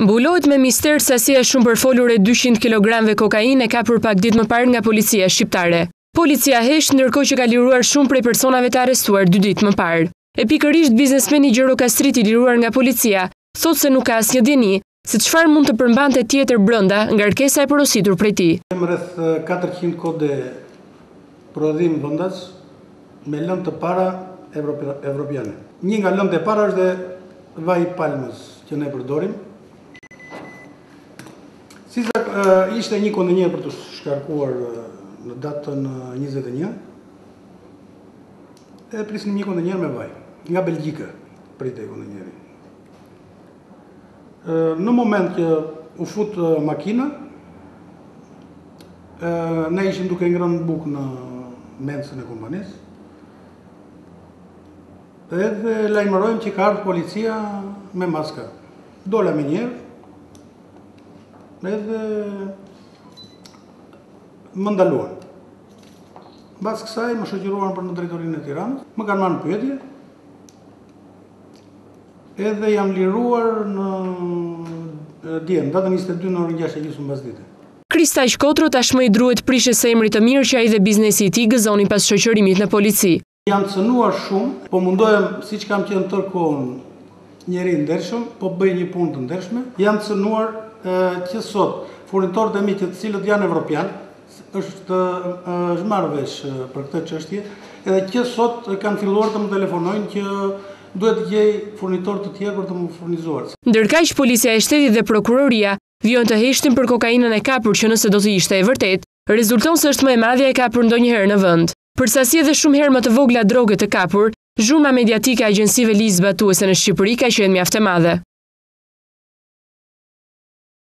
Mbulohet me mister sasia e shumëpërfolur e 200 kilogramve kokainë e kapur pak ditë më parë nga policia shqiptare. Policia hesht ndërkohë që ka liruar shumë prej personave të arrestuar dy ditë më parë. E pikërisht biznesmeni gjirokastrit i liruar nga policia thotë se nuk ka asnjë dijeni se çfarë mund të përmbante tjetër brenda ngarkesa e porositur prej tij. Kemi rreth 400 kode Prodhim vendas me lëndë të para evropiane. Një nga lëndët e para është dhe vaji i palmës që ne përdorim. Si ishte një kontejner për t'u shkarkuar në datën 21 e prisnim një kontejner me vaj nga Belgjika pritej kontejneri. Në moment që u fut makina, ne ishim duke ngrënë bukë në mensën e kompanisë, edhe lajmërojnë që ka ardhë policia me maska. Dola menjëherë, edhe më ndaluan. Bas kësaj më shoqëruan për në drejtorinë e Tiranës, më kanë marrë në pyetje, Edhe jam liruar në dje, në datën njëzet e dy në orën gjashtë e gjysmë pasdite. Kristaq Kotro tashmë i druhet prishjes së emrit të mirë që ai dhe biznesi i tij gëzonin pas shoqërimit në polici. Jam cënuar shumë, po mundohem siç kam qenë tërë kohën njeri i ndershëm, po bëj një punë të ndershme. Jam cënuar që sot furnitorët e mi që të cilët janë evropianë, është marrë vesh për këtë çështje, edhe që sot kanë filluar të më telefonojnë që duhet të gjej furnitorë të tjerë për të më furnizuar. Ndërkaq, Policia e Shtetit dhe Prokuroria vijojnë të heshtin për kokainën e kapur që nëse do të ishte e vërtetë, rezulton se është më e madhja e kapur ndonjëherë në vend. Për sasi edhe shumë herë më të vogla droge të kapur, zhurma mediatike e agjencive ligjzbatuese në Shqipëri ka qenë mjaft e madhe.